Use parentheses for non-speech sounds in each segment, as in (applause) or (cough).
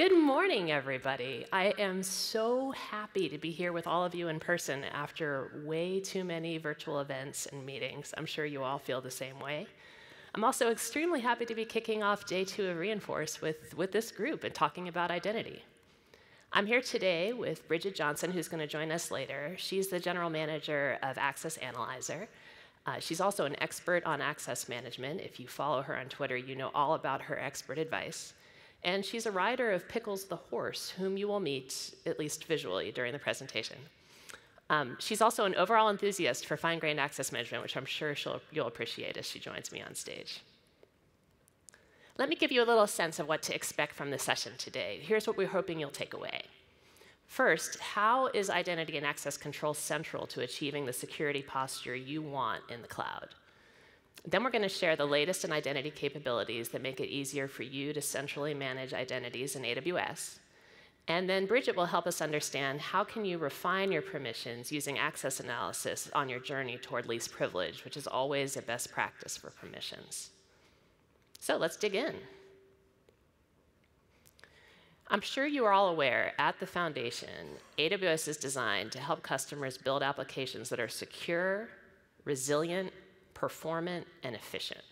Good morning, everybody. I am so happy to be here with all of you in person after way too many virtual events and meetings. I'm sure you all feel the same way. I'm also extremely happy to be kicking off day two of Reinforce with, with this group and talking about identity. I'm here today with Bridget Johnson, who's going to join us later. She's the general manager of Access Analyzer. Uh, she's also an expert on access management. If you follow her on Twitter, you know all about her expert advice. And she's a rider of Pickles the horse, whom you will meet, at least visually, during the presentation. Um, she's also an overall enthusiast for fine-grained access management, which I'm sure you'll appreciate as she joins me on stage. Let me give you a little sense of what to expect from the session today. Here's what we're hoping you'll take away. First, how is identity and access control central to achieving the security posture you want in the cloud? Then we're going to share the latest in identity capabilities that make it easier for you to centrally manage identities in AWS. And then Bridget will help us understand how can you refine your permissions using access analysis on your journey toward least privilege, which is always a best practice for permissions. So let's dig in. I'm sure you are all aware at the foundation, AWS is designed to help customers build applications that are secure, resilient, performant, and efficient.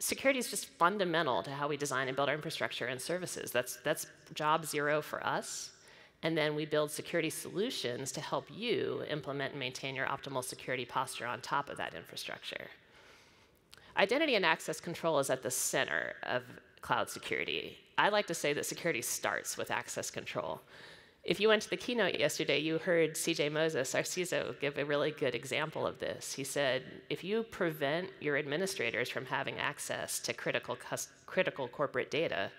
Security is just fundamental to how we design and build our infrastructure and services. That's, that's job zero for us. And then we build security solutions to help you implement and maintain your optimal security posture on top of that infrastructure. Identity and access control is at the center of cloud security. I like to say that security starts with access control. If you went to the keynote yesterday, you heard CJ Moses, our CISO, give a really good example of this. He said, if you prevent your administrators from having access to critical, critical corporate data,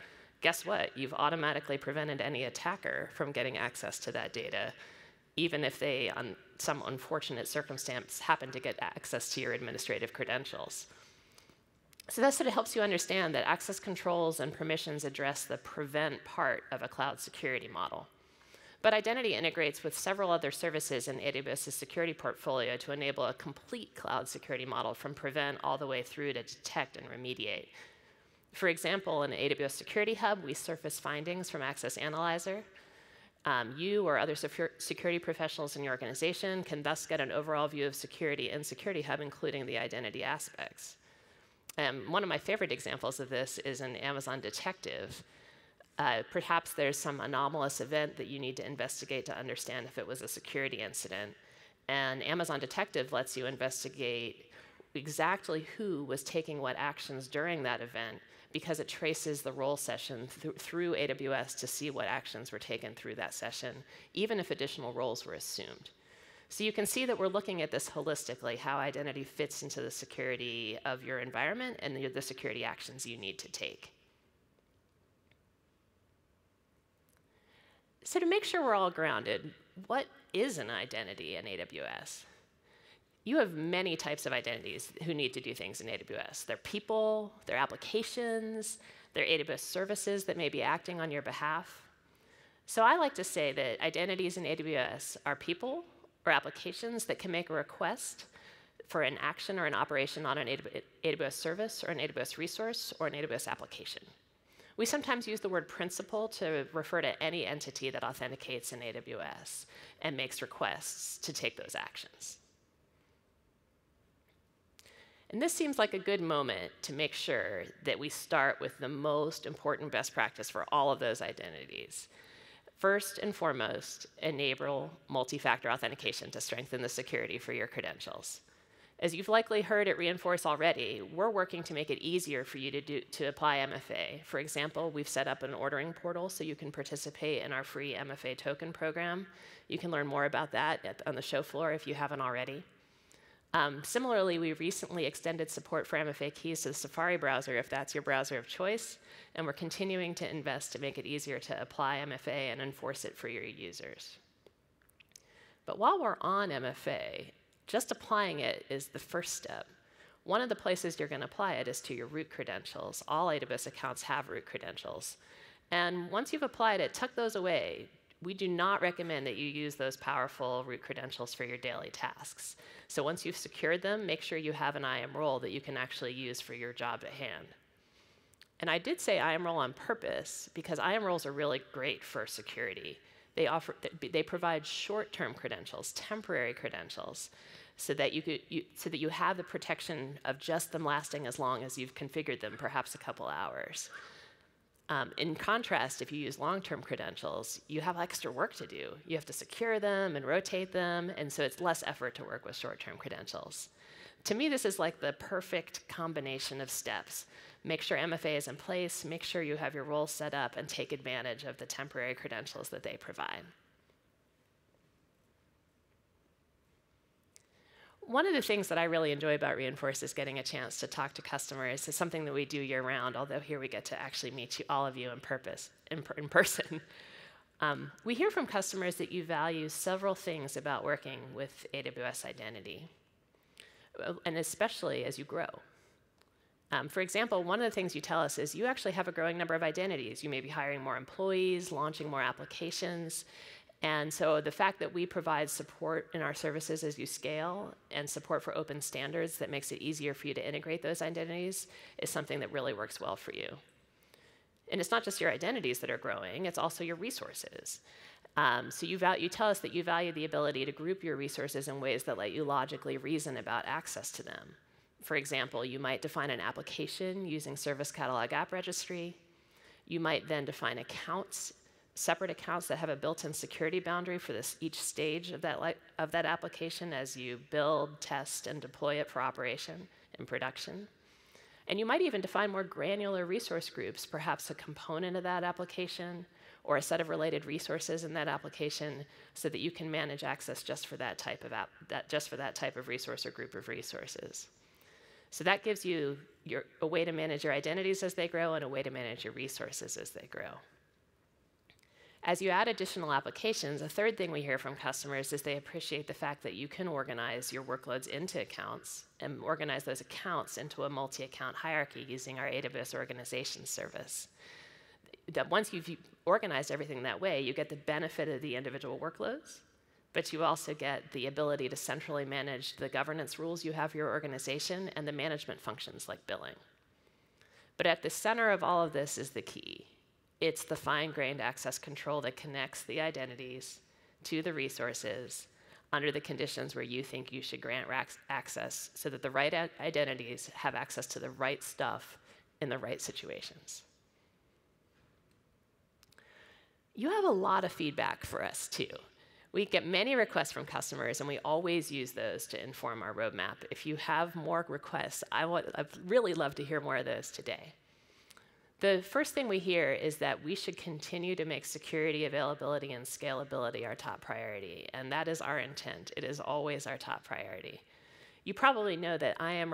guess what? You've automatically prevented any attacker from getting access to that data, even if they, on some unfortunate circumstance, happen to get access to your administrative credentials. So that sort of helps you understand that access controls and permissions address the prevent part of a cloud security model. But identity integrates with several other services in AWS's security portfolio to enable a complete cloud security model from prevent all the way through to detect and remediate. For example, in AWS Security Hub, we surface findings from Access Analyzer. Um, you or other security professionals in your organization can thus get an overall view of security in Security Hub, including the identity aspects. Um, one of my favorite examples of this is an Amazon Detective, uh, perhaps there's some anomalous event that you need to investigate to understand if it was a security incident. And Amazon Detective lets you investigate exactly who was taking what actions during that event because it traces the role session th through AWS to see what actions were taken through that session, even if additional roles were assumed. So you can see that we're looking at this holistically, how identity fits into the security of your environment and the, the security actions you need to take. So to make sure we're all grounded, what is an identity in AWS? You have many types of identities who need to do things in AWS. They're people, they're applications, they're AWS services that may be acting on your behalf. So I like to say that identities in AWS are people or applications that can make a request for an action or an operation on an AWS service or an AWS resource or an AWS application. We sometimes use the word principal to refer to any entity that authenticates in AWS and makes requests to take those actions. And this seems like a good moment to make sure that we start with the most important best practice for all of those identities. First and foremost, enable multi-factor authentication to strengthen the security for your credentials. As you've likely heard it reinforce already, we're working to make it easier for you to, do, to apply MFA. For example, we've set up an ordering portal so you can participate in our free MFA token program. You can learn more about that at, on the show floor if you haven't already. Um, similarly, we recently extended support for MFA keys to the Safari browser if that's your browser of choice, and we're continuing to invest to make it easier to apply MFA and enforce it for your users. But while we're on MFA, just applying it is the first step. One of the places you're going to apply it is to your root credentials. All AWS accounts have root credentials. And once you've applied it, tuck those away. We do not recommend that you use those powerful root credentials for your daily tasks. So once you've secured them, make sure you have an IAM role that you can actually use for your job at hand. And I did say IAM role on purpose because IAM roles are really great for security. They, offer, they provide short-term credentials, temporary credentials, so that you, could, you, so that you have the protection of just them lasting as long as you've configured them, perhaps a couple hours. Um, in contrast, if you use long-term credentials, you have extra work to do. You have to secure them and rotate them, and so it's less effort to work with short-term credentials. To me, this is like the perfect combination of steps. Make sure MFA is in place, make sure you have your roles set up, and take advantage of the temporary credentials that they provide. One of the things that I really enjoy about Reinforce is getting a chance to talk to customers. It's something that we do year round, although here we get to actually meet you, all of you in, purpose, in, in person. (laughs) Um, we hear from customers that you value several things about working with AWS Identity, uh, and especially as you grow. Um, for example, one of the things you tell us is you actually have a growing number of identities. You may be hiring more employees, launching more applications, and so the fact that we provide support in our services as you scale and support for open standards that makes it easier for you to integrate those identities is something that really works well for you. And it's not just your identities that are growing, it's also your resources. Um, so you, you tell us that you value the ability to group your resources in ways that let you logically reason about access to them. For example, you might define an application using Service Catalog App Registry. You might then define accounts separate accounts that have a built-in security boundary for this each stage of that, of that application as you build, test, and deploy it for operation and production. And you might even define more granular resource groups, perhaps a component of that application or a set of related resources in that application so that you can manage access just for that type of app, that, just for that type of resource or group of resources. So that gives you your, a way to manage your identities as they grow and a way to manage your resources as they grow. As you add additional applications, a third thing we hear from customers is they appreciate the fact that you can organize your workloads into accounts and organize those accounts into a multi account hierarchy using our AWS organization service. That once you've organized everything that way, you get the benefit of the individual workloads, but you also get the ability to centrally manage the governance rules you have for your organization and the management functions like billing. But at the center of all of this is the key it's the fine-grained access control that connects the identities to the resources under the conditions where you think you should grant access so that the right identities have access to the right stuff in the right situations. You have a lot of feedback for us too. We get many requests from customers, and we always use those to inform our roadmap. If you have more requests, I would I'd really love to hear more of those today. The first thing we hear is that we should continue to make security, availability, and scalability our top priority, and that is our intent. It is always our top priority. You probably know that IAM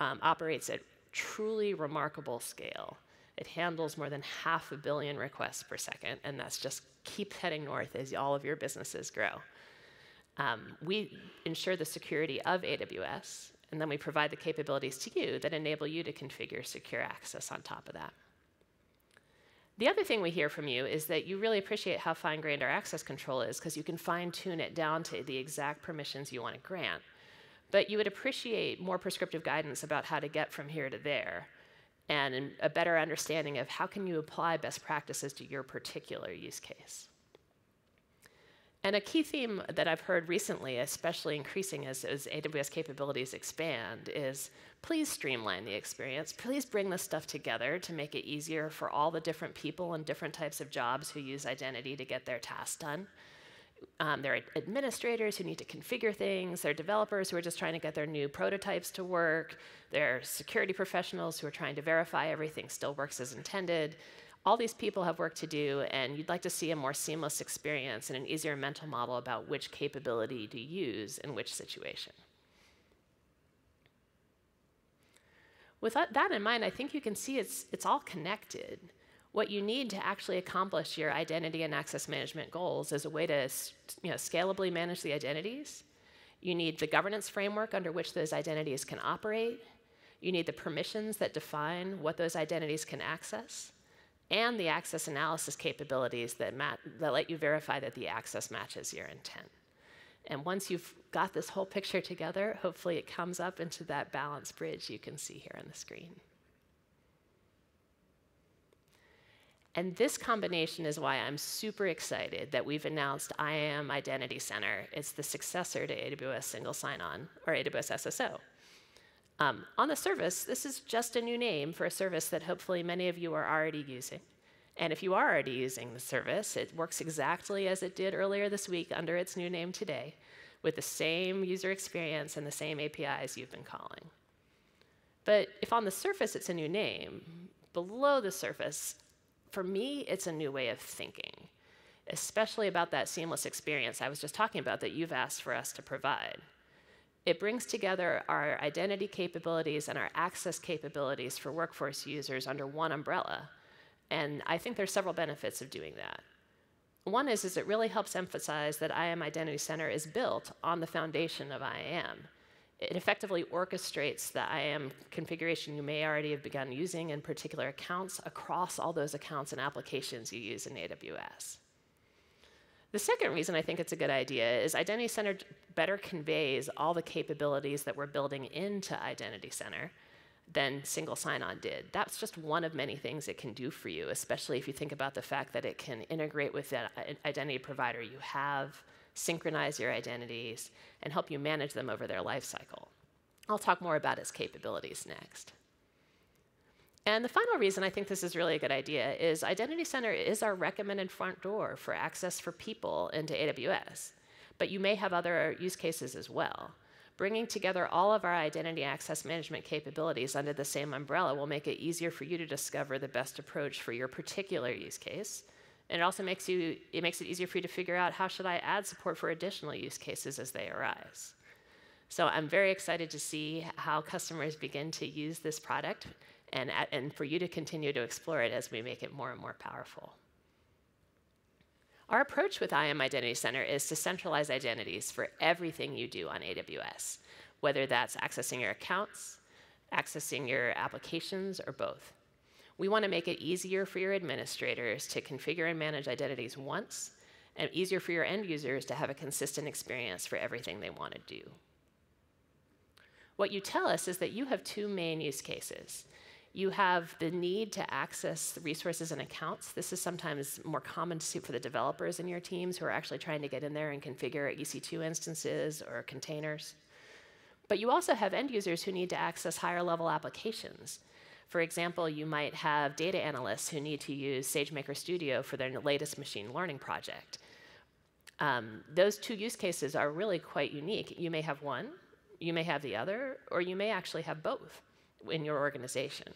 um, operates at truly remarkable scale. It handles more than half a billion requests per second, and that's just keep heading north as all of your businesses grow. Um, we ensure the security of AWS, and then we provide the capabilities to you that enable you to configure secure access on top of that. The other thing we hear from you is that you really appreciate how fine-grained our access control is because you can fine-tune it down to the exact permissions you want to grant. But you would appreciate more prescriptive guidance about how to get from here to there and a better understanding of how can you apply best practices to your particular use case. And a key theme that I've heard recently, especially increasing as, as, AWS capabilities expand, is please streamline the experience. Please bring this stuff together to make it easier for all the different people and different types of jobs who use identity to get their tasks done. Um, there are administrators who need to configure things. There are developers who are just trying to get their new prototypes to work. There are security professionals who are trying to verify everything still works as intended all these people have work to do, and you'd like to see a more seamless experience and an easier mental model about which capability to use in which situation. With that in mind, I think you can see it's, it's all connected. What you need to actually accomplish your identity and access management goals is a way to you know, scalably manage the identities. You need the governance framework under which those identities can operate. You need the permissions that define what those identities can access and the access analysis capabilities that, that let you verify that the access matches your intent. And once you've got this whole picture together, hopefully it comes up into that balance bridge you can see here on the screen. And this combination is why I'm super excited that we've announced IAM Identity Center. It's the successor to AWS Single Sign-On, or AWS SSO. Um, on the service, this is just a new name for a service that hopefully many of you are already using. And if you are already using the service, it works exactly as it did earlier this week under its new name today, with the same user experience and the same APIs you've been calling. But if on the surface it's a new name, below the surface, for me, it's a new way of thinking, especially about that seamless experience I was just talking about that you've asked for us to provide. It brings together our identity capabilities and our access capabilities for workforce users under one umbrella. And I think there's several benefits of doing that. One is, is it really helps emphasize that IAM Identity Center is built on the foundation of IAM. It effectively orchestrates the IAM configuration you may already have begun using in particular accounts across all those accounts and applications you use in AWS. The second reason I think it's a good idea is Identity Center better conveys all the capabilities that we're building into Identity Center than single sign-on did. That's just one of many things it can do for you, especially if you think about the fact that it can integrate with that identity provider you have, synchronize your identities, and help you manage them over their life cycle. I'll talk more about its capabilities next. And the final reason I think this is really a good idea is Identity Center is our recommended front door for access for people into AWS. But you may have other use cases as well. Bringing together all of our identity access management capabilities under the same umbrella will make it easier for you to discover the best approach for your particular use case and it also makes, you, it makes it easier for you to figure out how should I add support for additional use cases as they arise. So I'm very excited to see how customers begin to use this product and, and for you to continue to explore it as we make it more and more powerful. Our approach with IAM Identity Center is to centralize identities for everything you do on AWS, whether that's accessing your accounts, accessing your applications, or both. We want to make it easier for your administrators to configure and manage identities once, and easier for your end users to have a consistent experience for everything they want to do. What you tell us is that you have two main use cases. You have the need to access resources and accounts. This is sometimes more common for the developers in your teams who are actually trying to get in there and configure EC2 instances or containers. But you also have end users who need to access higher level applications. For example, you might have data analysts who need to use SageMaker Studio for their latest machine learning project. Um, those two use cases are really quite unique. You may have one, you may have the other, or you may actually have both in your organization.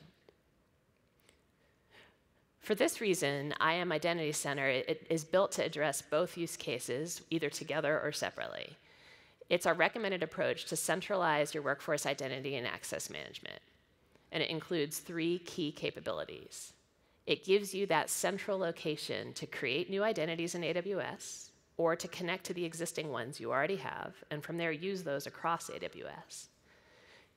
For this reason, IAM Identity Center it is built to address both use cases, either together or separately. It's our recommended approach to centralize your workforce identity and access management and it includes three key capabilities. It gives you that central location to create new identities in AWS or to connect to the existing ones you already have, and from there use those across AWS.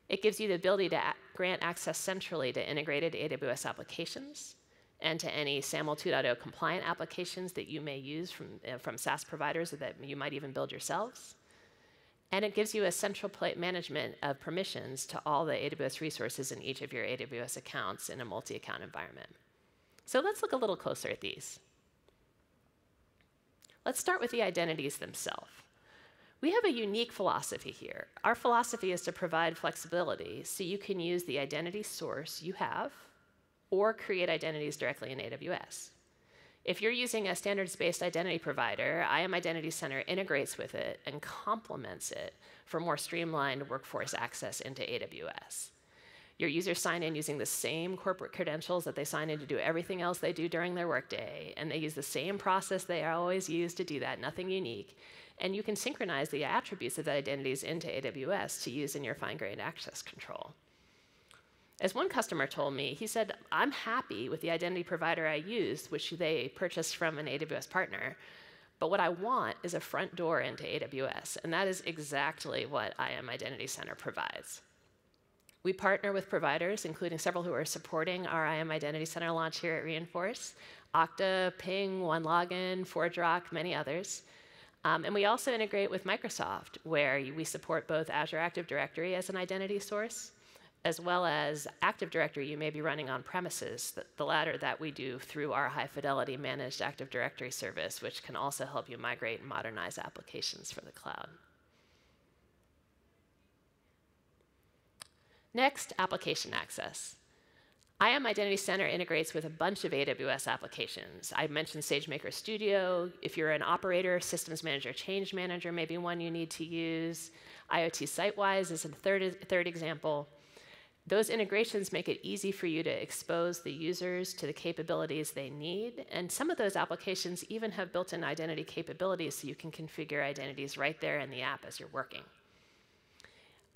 It gives you the ability to grant access centrally to integrated AWS applications and to any SAML 2.0 compliant applications that you may use from, uh, from SaaS providers or that you might even build yourselves. And it gives you a central management of permissions to all the AWS resources in each of your AWS accounts in a multi-account environment. So let's look a little closer at these. Let's start with the identities themselves. We have a unique philosophy here. Our philosophy is to provide flexibility so you can use the identity source you have or create identities directly in AWS. If you're using a standards-based identity provider, IAM Identity Center integrates with it and complements it for more streamlined workforce access into AWS. Your users sign in using the same corporate credentials that they sign in to do everything else they do during their workday, and they use the same process they always use to do that, nothing unique. And you can synchronize the attributes of the identities into AWS to use in your fine-grained access control. As one customer told me, he said, I'm happy with the identity provider I used, which they purchased from an AWS partner. But what I want is a front door into AWS, and that is exactly what IAM Identity Center provides. We partner with providers, including several who are supporting our IAM Identity Center launch here at Reinforce, Okta, Ping, OneLogin, ForgeRock, many others. Um, and we also integrate with Microsoft, where we support both Azure Active Directory as an identity source, as well as Active Directory you may be running on premises, the, the latter that we do through our high fidelity managed Active Directory service, which can also help you migrate and modernize applications for the cloud. Next, application access. IAM Identity Center integrates with a bunch of AWS applications. I mentioned SageMaker Studio. If you're an operator, Systems Manager, Change Manager may be one you need to use. IoT Sitewise is a third, third example. Those integrations make it easy for you to expose the users to the capabilities they need. And some of those applications even have built-in identity capabilities so you can configure identities right there in the app as you're working.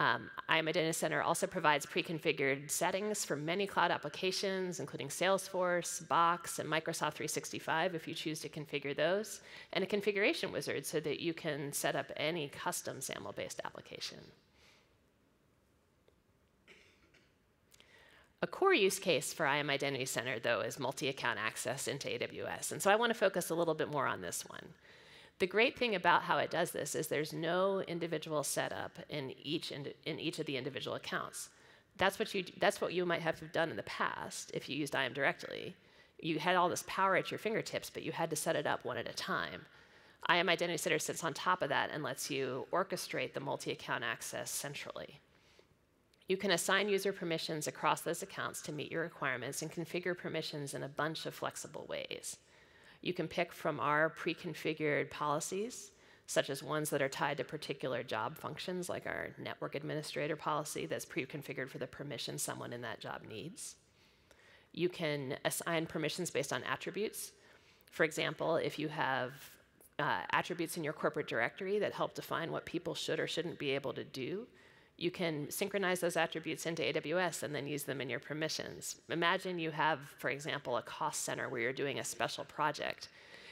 Um, IAM Identity Center also provides pre-configured settings for many cloud applications, including Salesforce, Box, and Microsoft 365 if you choose to configure those, and a configuration wizard so that you can set up any custom SAML-based application. A core use case for IAM Identity Center, though, is multi-account access into AWS. And so I want to focus a little bit more on this one. The great thing about how it does this is there's no individual setup in each, in each of the individual accounts. That's what, you, that's what you might have done in the past if you used IAM directly. You had all this power at your fingertips, but you had to set it up one at a time. IAM Identity Center sits on top of that and lets you orchestrate the multi-account access centrally. You can assign user permissions across those accounts to meet your requirements and configure permissions in a bunch of flexible ways. You can pick from our pre-configured policies, such as ones that are tied to particular job functions, like our network administrator policy that's pre-configured for the permission someone in that job needs. You can assign permissions based on attributes. For example, if you have uh, attributes in your corporate directory that help define what people should or shouldn't be able to do, you can synchronize those attributes into AWS and then use them in your permissions. Imagine you have, for example, a cost center where you're doing a special project.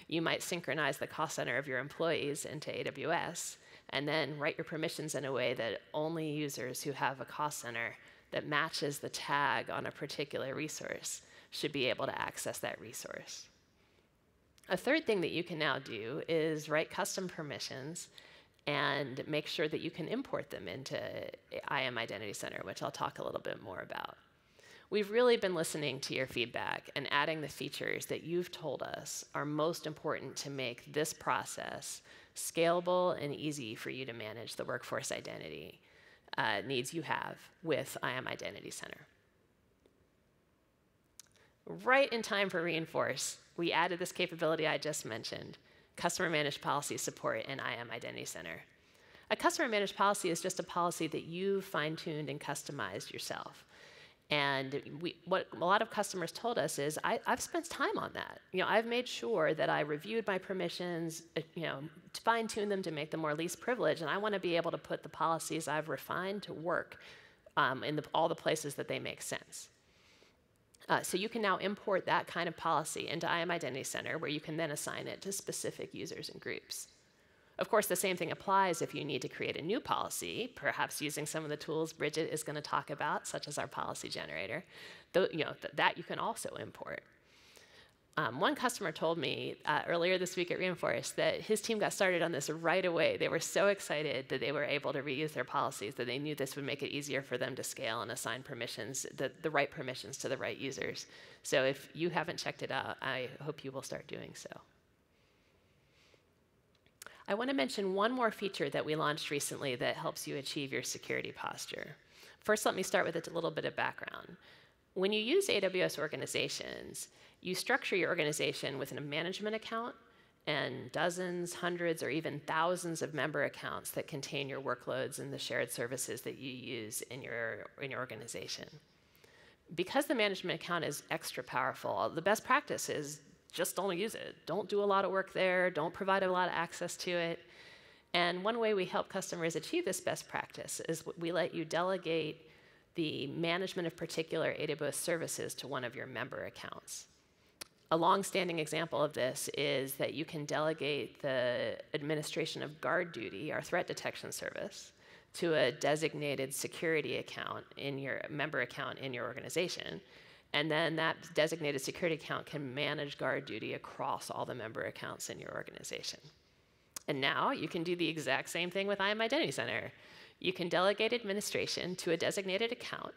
You might synchronize the cost center of your employees into AWS and then write your permissions in a way that only users who have a cost center that matches the tag on a particular resource should be able to access that resource. A third thing that you can now do is write custom permissions and make sure that you can import them into IAM Identity Center, which I'll talk a little bit more about. We've really been listening to your feedback and adding the features that you've told us are most important to make this process scalable and easy for you to manage the workforce identity uh, needs you have with IAM Identity Center. Right in time for Reinforce, we added this capability I just mentioned, customer managed policy support in IAM Identity Center. A customer managed policy is just a policy that you fine tuned and customized yourself. And we, what a lot of customers told us is, I, have spent time on that. You know, I've made sure that I reviewed my permissions, uh, you know, to fine tune them to make them more least privileged, and I want to be able to put the policies I've refined to work um, in the, all the places that they make sense. Uh, so you can now import that kind of policy into IAM Identity Center, where you can then assign it to specific users and groups. Of course, the same thing applies if you need to create a new policy, perhaps using some of the tools Bridget is going to talk about, such as our policy generator. Though, you know, th that you can also import. Um, one customer told me uh, earlier this week at Reinforce that his team got started on this right away. They were so excited that they were able to reuse their policies that they knew this would make it easier for them to scale and assign permissions, the, the right permissions to the right users. So if you haven't checked it out, I hope you will start doing so. I want to mention one more feature that we launched recently that helps you achieve your security posture. First, let me start with a little bit of background. When you use AWS organizations, you structure your organization within a management account and dozens, hundreds, or even thousands of member accounts that contain your workloads and the shared services that you use in your, in your organization. Because the management account is extra powerful, the best practice is just don't use it. Don't do a lot of work there, don't provide a lot of access to it. And one way we help customers achieve this best practice is we let you delegate the management of particular AWS services to one of your member accounts. A long-standing example of this is that you can delegate the administration of GuardDuty, our threat detection service, to a designated security account in your member account in your organization. And then that designated security account can manage GuardDuty across all the member accounts in your organization. And now you can do the exact same thing with IAM Identity Center. You can delegate administration to a designated account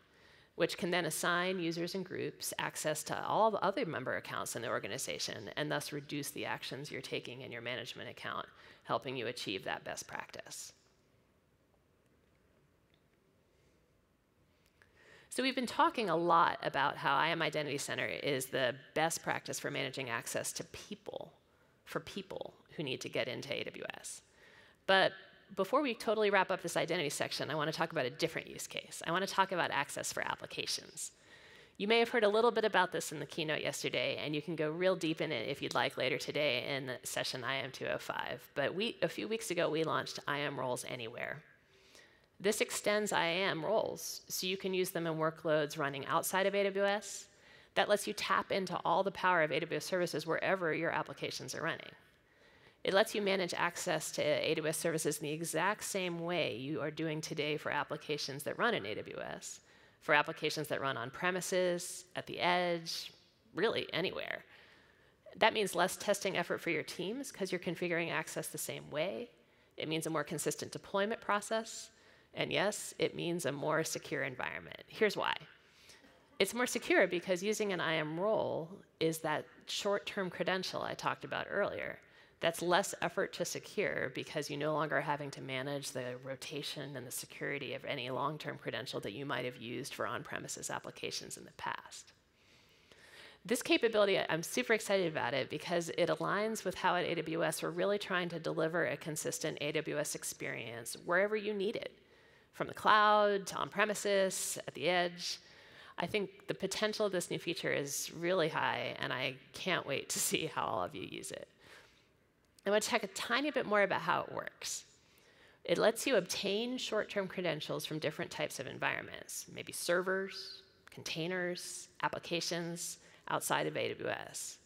which can then assign users and groups access to all the other member accounts in the organization and thus reduce the actions you're taking in your management account, helping you achieve that best practice. So we've been talking a lot about how IAM Identity Center is the best practice for managing access to people, for people who need to get into AWS. But before we totally wrap up this identity section, I want to talk about a different use case. I want to talk about access for applications. You may have heard a little bit about this in the keynote yesterday, and you can go real deep in it if you'd like later today in the session IAM 205. But we, a few weeks ago, we launched IAM Roles Anywhere. This extends IAM roles so you can use them in workloads running outside of AWS. That lets you tap into all the power of AWS services wherever your applications are running. It lets you manage access to AWS services in the exact same way you are doing today for applications that run in AWS, for applications that run on premises, at the edge, really anywhere. That means less testing effort for your teams because you're configuring access the same way. It means a more consistent deployment process. And yes, it means a more secure environment. Here's why. It's more secure because using an IAM role is that short term credential I talked about earlier. That's less effort to secure because you no longer having to manage the rotation and the security of any long term credential that you might have used for on premises applications in the past. This capability, I'm super excited about it because it aligns with how at AWS we're really trying to deliver a consistent AWS experience wherever you need it, from the cloud to on premises, at the edge. I think the potential of this new feature is really high, and I can't wait to see how all of you use it. I want to talk a tiny bit more about how it works. It lets you obtain short term credentials from different types of environments, maybe servers, containers, applications outside of AWS.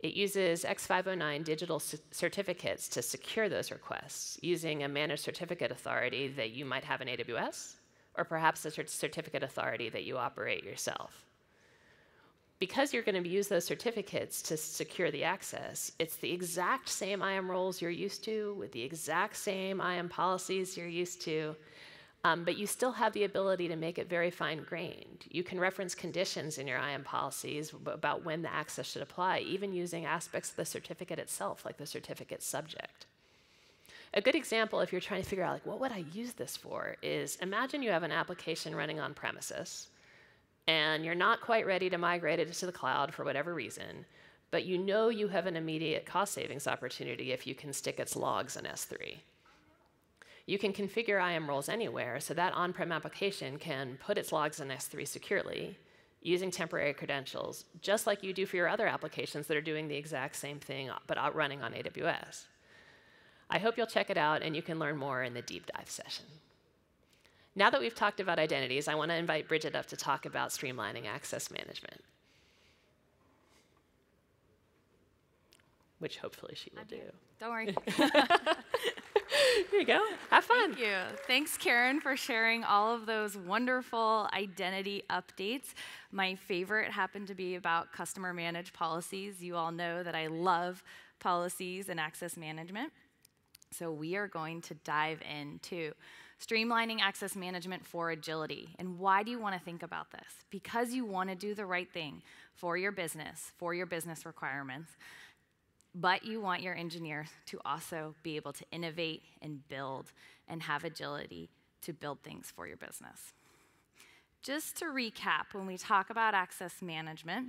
It uses X509 digital certificates to secure those requests using a managed certificate authority that you might have in AWS, or perhaps a certificate authority that you operate yourself because you're going to use those certificates to secure the access, it's the exact same IAM roles you're used to, with the exact same IAM policies you're used to, um, but you still have the ability to make it very fine grained. You can reference conditions in your IAM policies about when the access should apply, even using aspects of the certificate itself, like the certificate subject. A good example, if you're trying to figure out, like, what would I use this for, is imagine you have an application running on premises and you're not quite ready to migrate it to the cloud for whatever reason, but you know you have an immediate cost savings opportunity if you can stick its logs in S3. You can configure IAM roles anywhere, so that on prem application can put its logs in S3 securely using temporary credentials, just like you do for your other applications that are doing the exact same thing but running on AWS. I hope you'll check it out and you can learn more in the deep dive session. Now that we've talked about identities, I want to invite Bridget up to talk about streamlining access management. Which hopefully she will do. Don't worry. (laughs) (laughs) Here you go. Have fun. Thank you. Thanks, Karen, for sharing all of those wonderful identity updates. My favorite happened to be about customer managed policies. You all know that I love policies and access management. So we are going to dive into streamlining access management for agility. And why do you want to think about this? Because you want to do the right thing for your business, for your business requirements, but you want your engineers to also be able to innovate and build and have agility to build things for your business. Just to recap, when we talk about access management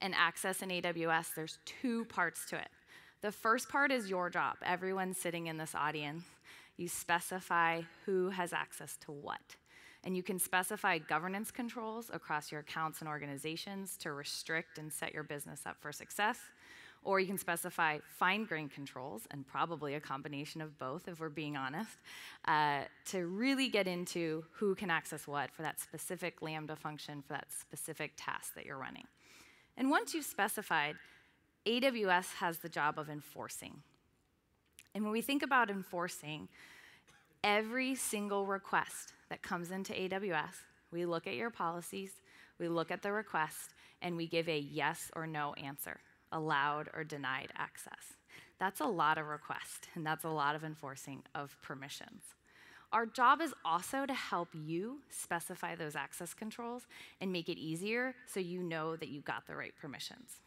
and access in AWS, there's two parts to it. The first part is your job, everyone sitting in this audience you specify who has access to what. And you can specify governance controls across your accounts and organizations to restrict and set your business up for success. Or you can specify fine grained controls, and probably a combination of both, if we're being honest, uh, to really get into who can access what for that specific Lambda function, for that specific task that you're running. And once you've specified, AWS has the job of enforcing. And when we think about enforcing, every single request that comes into AWS, we look at your policies, we look at the request, and we give a yes or no answer, allowed or denied access. That's a lot of requests, and that's a lot of enforcing of permissions. Our job is also to help you specify those access controls and make it easier so you know that you got the right permissions.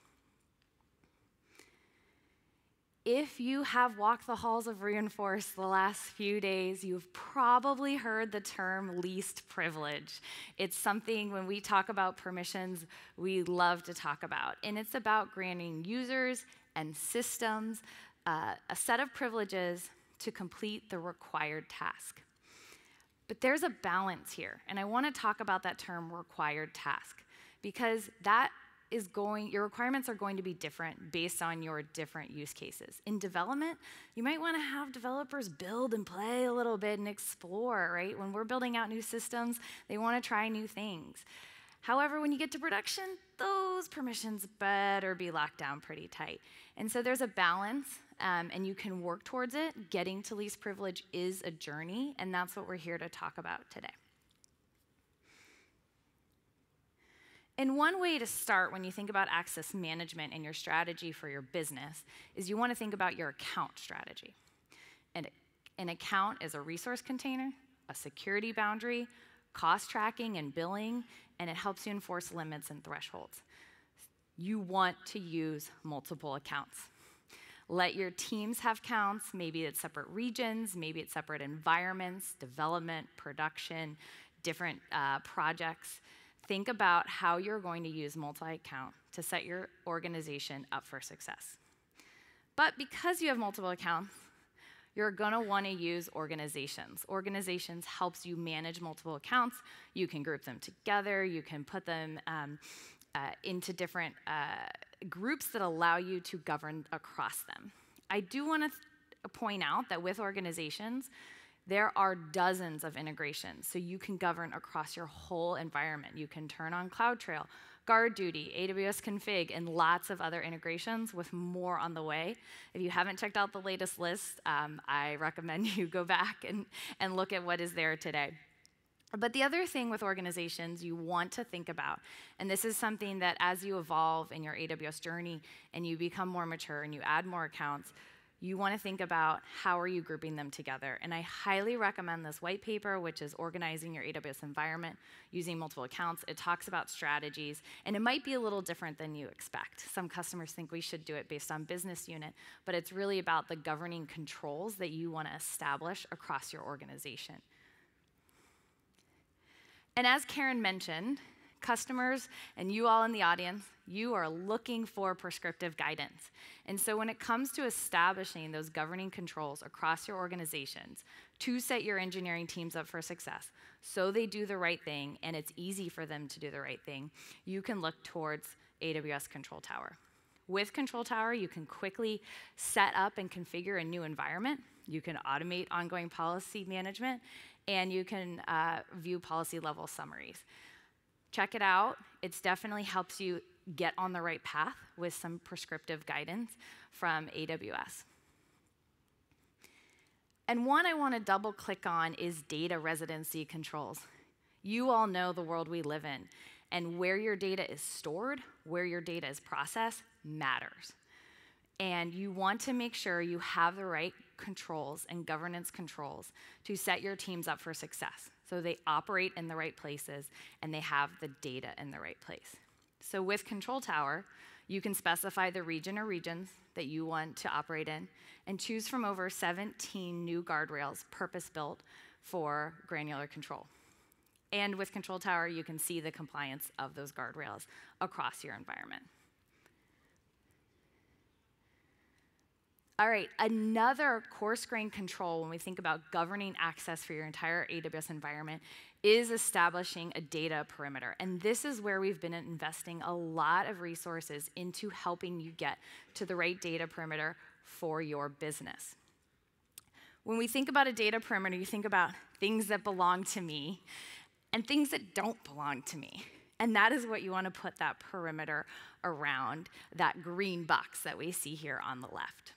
If you have walked the halls of Reinforce the last few days, you've probably heard the term least privilege. It's something when we talk about permissions, we love to talk about. And it's about granting users and systems uh, a set of privileges to complete the required task. But there's a balance here, and I want to talk about that term required task because that is going, your requirements are going to be different based on your different use cases. In development, you might want to have developers build and play a little bit and explore, right? When we're building out new systems, they want to try new things. However, when you get to production, those permissions better be locked down pretty tight. And so there's a balance um, and you can work towards it. Getting to least privilege is a journey, and that's what we're here to talk about today. And one way to start when you think about access management and your strategy for your business is you want to think about your account strategy. And an account is a resource container, a security boundary, cost tracking and billing, and it helps you enforce limits and thresholds. You want to use multiple accounts. Let your teams have counts. Maybe it's separate regions, maybe it's separate environments, development, production, different uh, projects. Think about how you're going to use multi account to set your organization up for success. But because you have multiple accounts, you're going to want to use organizations. Organizations helps you manage multiple accounts. You can group them together. You can put them um, uh, into different uh, groups that allow you to govern across them. I do want to point out that with organizations, there are dozens of integrations, so you can govern across your whole environment. You can turn on CloudTrail, GuardDuty, AWS Config, and lots of other integrations with more on the way. If you haven't checked out the latest list, um, I recommend (laughs) you go back and, and look at what is there today. But the other thing with organizations you want to think about, and this is something that as you evolve in your AWS journey and you become more mature and you add more accounts, you want to think about how are you grouping them together. And I highly recommend this white paper, which is organizing your AWS environment using multiple accounts. It talks about strategies, and it might be a little different than you expect. Some customers think we should do it based on business unit, but it's really about the governing controls that you want to establish across your organization. And as Karen mentioned, customers and you all in the audience, you are looking for prescriptive guidance. And so when it comes to establishing those governing controls across your organizations to set your engineering teams up for success so they do the right thing and it's easy for them to do the right thing, you can look towards AWS Control Tower. With Control Tower, you can quickly set up and configure a new environment. You can automate ongoing policy management and you can uh, view policy level summaries. Check it out. It definitely helps you get on the right path with some prescriptive guidance from AWS. And one I want to double click on is data residency controls. You all know the world we live in, and where your data is stored, where your data is processed, matters. And you want to make sure you have the right controls and governance controls to set your teams up for success. So they operate in the right places and they have the data in the right place. So with Control Tower, you can specify the region or regions that you want to operate in and choose from over 17 new guardrails purpose built for granular control. And with Control Tower, you can see the compliance of those guardrails across your environment. All right, another coarse grained control when we think about governing access for your entire AWS environment is establishing a data perimeter. And this is where we've been investing a lot of resources into helping you get to the right data perimeter for your business. When we think about a data perimeter, you think about things that belong to me and things that don't belong to me. And that is what you want to put that perimeter around that green box that we see here on the left.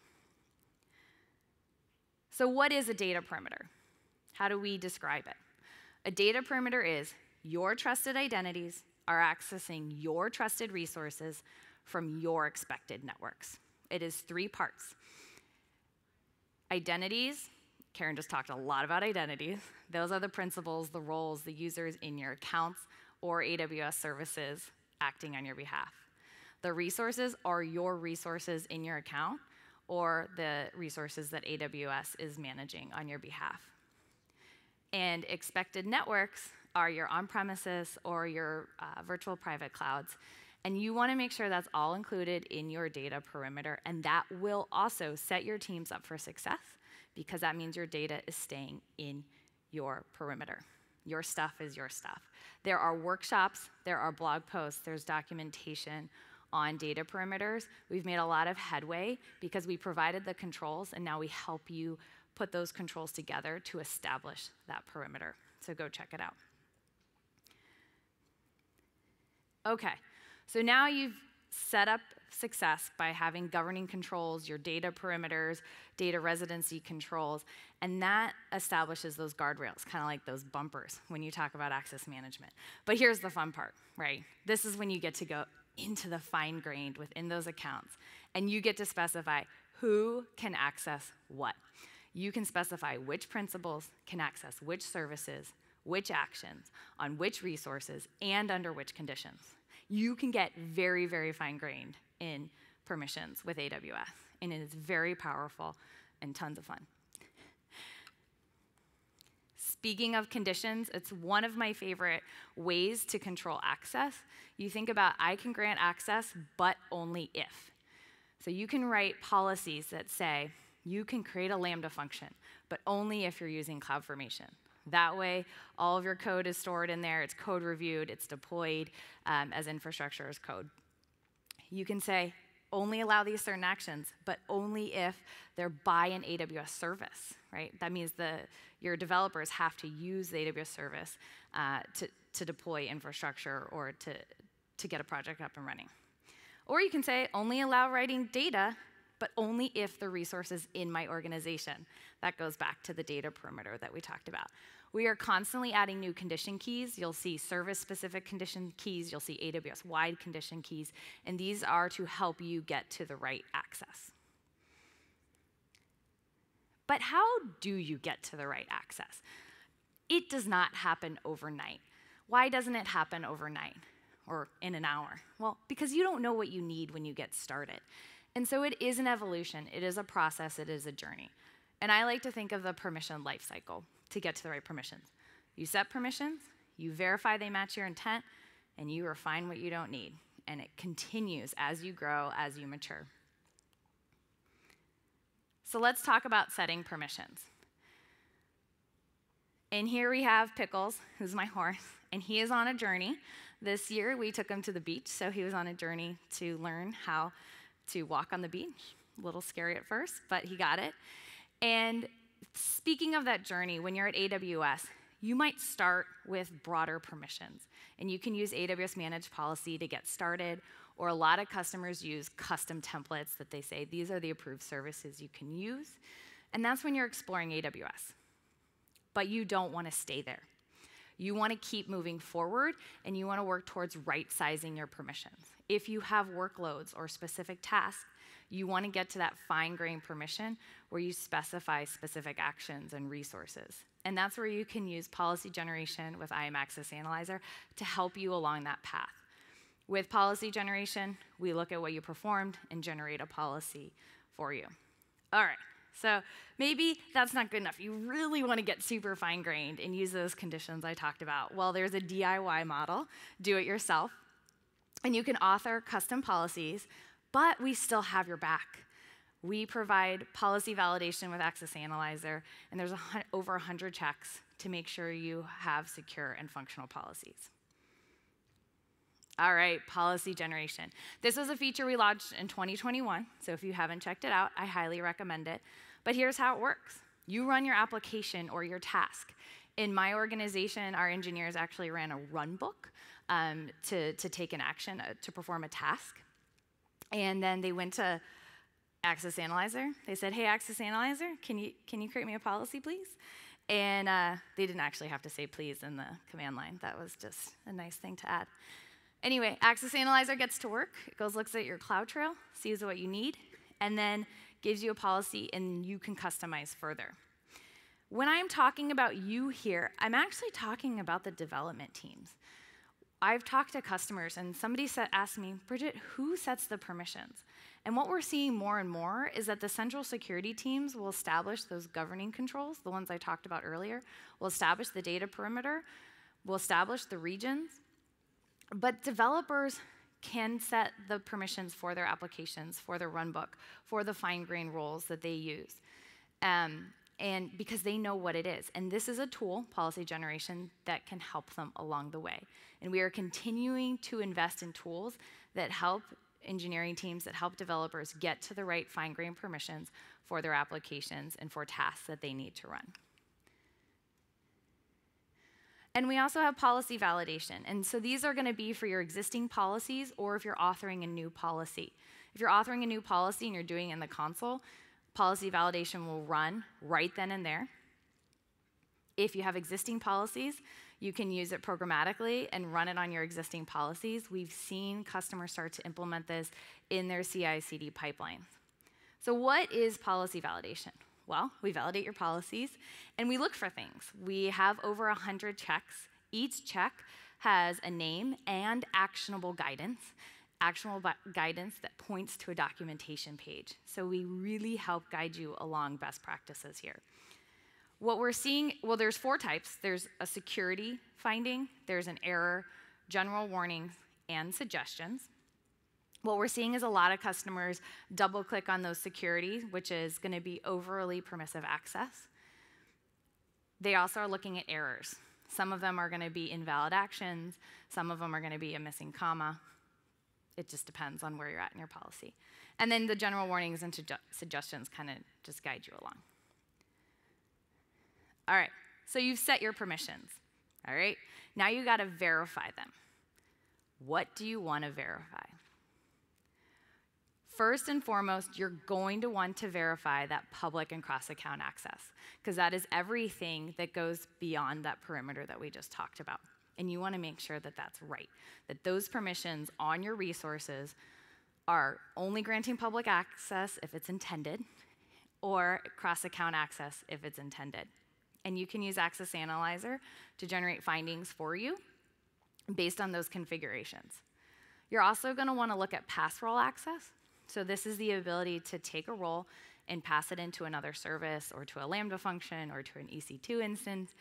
So, what is a data perimeter? How do we describe it? A data perimeter is your trusted identities are accessing your trusted resources from your expected networks. It is three parts identities Karen just talked a lot about identities. Those are the principals, the roles, the users in your accounts or AWS services acting on your behalf. The resources are your resources in your account or the resources that AWS is managing on your behalf. And expected networks are your on premises or your uh, virtual private clouds. And you want to make sure that's all included in your data perimeter. And that will also set your teams up for success because that means your data is staying in your perimeter. Your stuff is your stuff. There are workshops, there are blog posts, there's documentation on data perimeters. We've made a lot of headway because we provided the controls and now we help you put those controls together to establish that perimeter. So go check it out. Okay, so now you've set up success by having governing controls, your data perimeters, data residency controls, and that establishes those guardrails, kind of like those bumpers when you talk about access management. But here's the fun part, right? This is when you get to go into the fine grained within those accounts, and you get to specify who can access what. You can specify which principals can access which services, which actions, on which resources, and under which conditions. You can get very, very fine grained in permissions with AWS, and it is very powerful and tons of fun. Speaking of conditions, it's one of my favorite ways to control access. You think about I can grant access, but only if. So you can write policies that say you can create a Lambda function, but only if you're using CloudFormation. That way, all of your code is stored in there, it's code reviewed, it's deployed um, as infrastructure as code. You can say, only allow these certain actions, but only if they're by an AWS service, right? That means the, your developers have to use the AWS service uh, to, to deploy infrastructure or to, to get a project up and running. Or you can say, only allow writing data but only if the resource is in my organization. That goes back to the data perimeter that we talked about. We are constantly adding new condition keys. You'll see service specific condition keys, you'll see AWS wide condition keys, and these are to help you get to the right access. But how do you get to the right access? It does not happen overnight. Why doesn't it happen overnight or in an hour? Well, because you don't know what you need when you get started. And so it is an evolution, it is a process, it is a journey. And I like to think of the permission life cycle to get to the right permissions. You set permissions, you verify they match your intent, and you refine what you don't need. And it continues as you grow, as you mature. So let's talk about setting permissions. And here we have Pickles, who's my horse, and he is on a journey. This year we took him to the beach, so he was on a journey to learn how to walk on the beach. A little scary at first, but he got it. And speaking of that journey, when you're at AWS, you might start with broader permissions. And you can use AWS Managed Policy to get started, or a lot of customers use custom templates that they say these are the approved services you can use. And that's when you're exploring AWS. But you don't want to stay there. You want to keep moving forward and you want to work towards right sizing your permissions. If you have workloads or specific tasks, you want to get to that fine grained permission where you specify specific actions and resources. And that's where you can use policy generation with IAM Access Analyzer to help you along that path. With policy generation, we look at what you performed and generate a policy for you. All right, so maybe that's not good enough. You really want to get super fine grained and use those conditions I talked about. Well, there's a DIY model, do it yourself, and you can author custom policies, but we still have your back. We provide policy validation with Access Analyzer, and there's a, over 100 checks to make sure you have secure and functional policies. All right, policy generation. This was a feature we launched in 2021, so if you haven't checked it out, I highly recommend it. But here's how it works you run your application or your task. In my organization, our engineers actually ran a run book um, to, to take an action, uh, to perform a task. And then they went to Access Analyzer. They said, hey, Access Analyzer, can you, can you create me a policy, please? And uh, they didn't actually have to say please in the command line. That was just a nice thing to add. Anyway, Access Analyzer gets to work. It goes, looks at your CloudTrail, sees what you need, and then gives you a policy, and you can customize further. When I'm talking about you here, I'm actually talking about the development teams. I've talked to customers, and somebody said, asked me, Bridget, who sets the permissions? And what we're seeing more and more is that the central security teams will establish those governing controls, the ones I talked about earlier, will establish the data perimeter, will establish the regions. But developers can set the permissions for their applications, for their runbook, for the fine grained rules that they use. Um, and because they know what it is. And this is a tool, policy generation, that can help them along the way. And we are continuing to invest in tools that help engineering teams, that help developers get to the right fine grained permissions for their applications and for tasks that they need to run. And we also have policy validation. And so these are going to be for your existing policies or if you're authoring a new policy. If you're authoring a new policy and you're doing it in the console, policy validation will run right then and there. If you have existing policies, you can use it programmatically and run it on your existing policies. We've seen customers start to implement this in their CI CD pipelines. So, what is policy validation? Well, we validate your policies and we look for things. We have over 100 checks. Each check has a name and actionable guidance actionable guidance that points to a documentation page. So we really help guide you along best practices here. What we're seeing, well, there's four types. There's a security finding, there's an error, general warnings, and suggestions. What we're seeing is a lot of customers double click on those security, which is going to be overly permissive access. They also are looking at errors. Some of them are going to be invalid actions, some of them are going to be a missing comma, it just depends on where you're at in your policy. And then the general warnings and suggestions kind of just guide you along. All right, so you've set your permissions. All right, now you got to verify them. What do you want to verify? First and foremost, you're going to want to verify that public and cross account access, because that is everything that goes beyond that perimeter that we just talked about. And you want to make sure that that's right, that those permissions on your resources are only granting public access if it's intended, or cross account access if it's intended. And you can use Access Analyzer to generate findings for you based on those configurations. You're also going to want to look at pass role access. So, this is the ability to take a role and pass it into another service or to a Lambda function or to an EC2 instance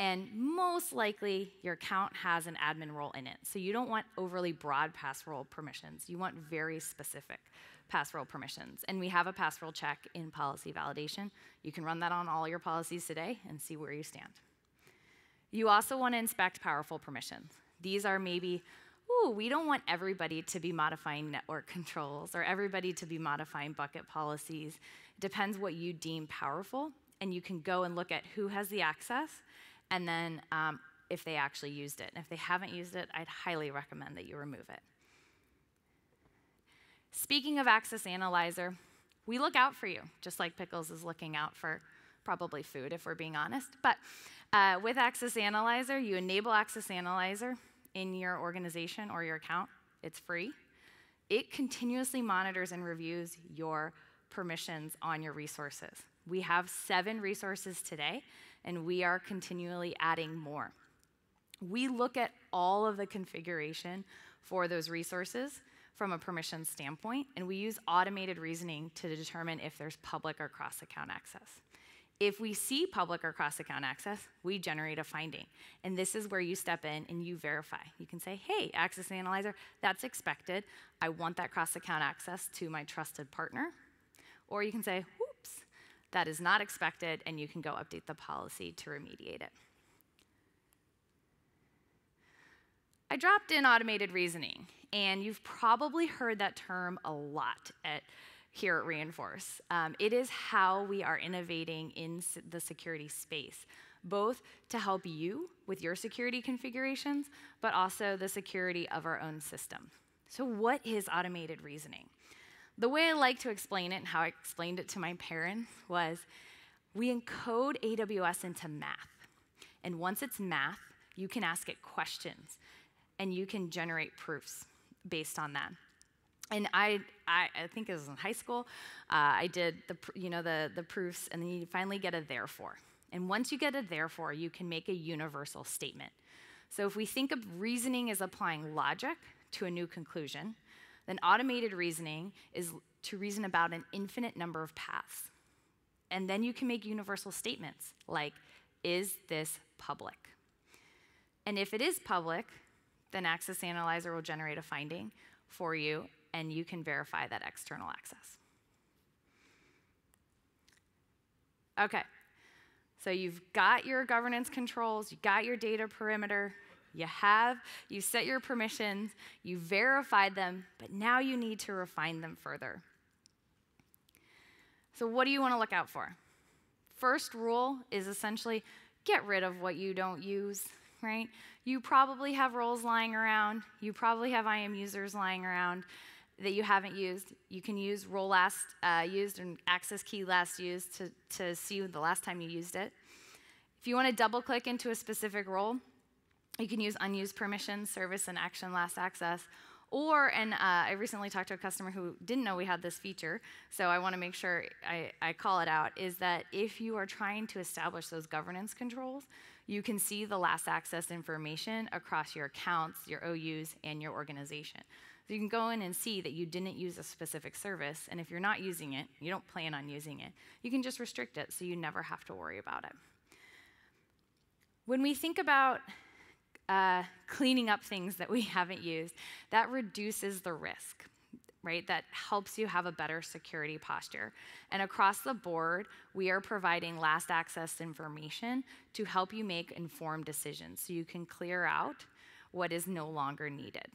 and most likely, your account has an admin role in it. So you don't want overly broad pass role permissions. You want very specific pass role permissions. And we have a pass role check in policy validation. You can run that on all your policies today and see where you stand. You also want to inspect powerful permissions. These are maybe, ooh, we don't want everybody to be modifying network controls or everybody to be modifying bucket policies. It depends what you deem powerful, and you can go and look at who has the access and then um, if they actually used it. And if they haven't used it, I'd highly recommend that you remove it. Speaking of Access Analyzer, we look out for you, just like Pickles is looking out for probably food, if we're being honest. But uh, with Access Analyzer, you enable Access Analyzer in your organization or your account. It's free. It continuously monitors and reviews your permissions on your resources. We have seven resources today, and we are continually adding more. We look at all of the configuration for those resources from a permission standpoint, and we use automated reasoning to determine if there's public or cross account access. If we see public or cross account access, we generate a finding. And this is where you step in and you verify. You can say, hey, Access Analyzer, that's expected. I want that cross account access to my trusted partner. Or you can say, whoops, that is not expected, and you can go update the policy to remediate it. I dropped in automated reasoning, and you've probably heard that term a lot at, here at re:Inforce. Um, it is how we are innovating in the security space, both to help you with your security configurations, but also the security of our own system. So, what is automated reasoning? The way I like to explain it and how I explained it to my parents was we encode AWS into math. And once it's math, you can ask it questions and you can generate proofs based on that. And I, I, I think it was in high school, uh, I did the, you know, the, the proofs, and then you finally get a therefore. And once you get a therefore, you can make a universal statement. So if we think of reasoning as applying logic to a new conclusion, then automated reasoning is to reason about an infinite number of paths. And then you can make universal statements like, is this public? And if it is public, then Access Analyzer will generate a finding for you, and you can verify that external access. Okay, so you've got your governance controls, you got your data perimeter, you have, you set your permissions, you verified them, but now you need to refine them further. So, what do you want to look out for? First rule is essentially get rid of what you don't use, right? You probably have roles lying around, you probably have IAM users lying around that you haven't used. You can use role last uh, used and access key last used to, to see the last time you used it. If you want to double click into a specific role, you can use unused permissions, service and action last access. Or, and uh, I recently talked to a customer who didn't know we had this feature, so I want to make sure I, I call it out, is that if you are trying to establish those governance controls, you can see the last access information across your accounts, your OUs, and your organization. So you can go in and see that you didn't use a specific service, and if you're not using it, you don't plan on using it, you can just restrict it so you never have to worry about it. When we think about uh, cleaning up things that we (laughs) haven't used, that reduces the risk, right? That helps you have a better security posture. And across the board, we are providing last access information to help you make informed decisions so you can clear out what is no longer needed.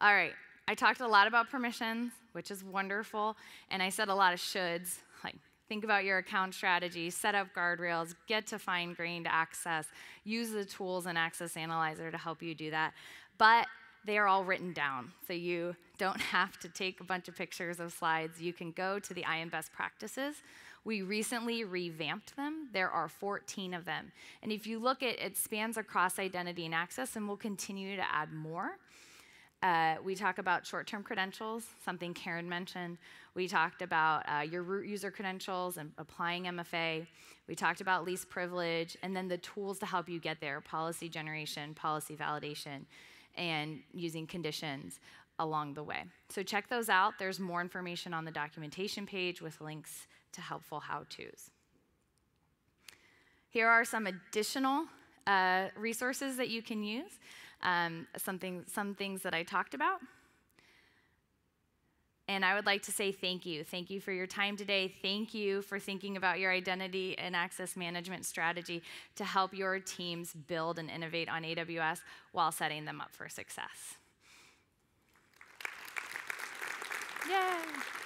All right, I talked a lot about permissions, which is wonderful, and I said a lot of shoulds, like Think about your account strategy, set up guardrails, get to fine grained access, use the tools in Access Analyzer to help you do that. But they are all written down, so you don't (laughs) have to take a bunch of pictures of slides. You can go to the IAM best practices. We recently revamped them. There are 14 of them. And if you look at it, spans across identity and access, and we'll continue to add more. Uh, we talk about short term credentials, something Karen mentioned. We talked about uh, your root user credentials and applying MFA. We talked about least privilege, and then the tools to help you get there policy generation, policy validation, and using conditions along the way. So check those out. There's more information on the documentation page with links to helpful how to's. Here are some additional uh, resources that you can use um, something, some things that I talked about. And I would like to say thank you. Thank you for your time today. Thank you for thinking about your identity and access management strategy to help your teams build and innovate on AWS while setting them up for success. Yay!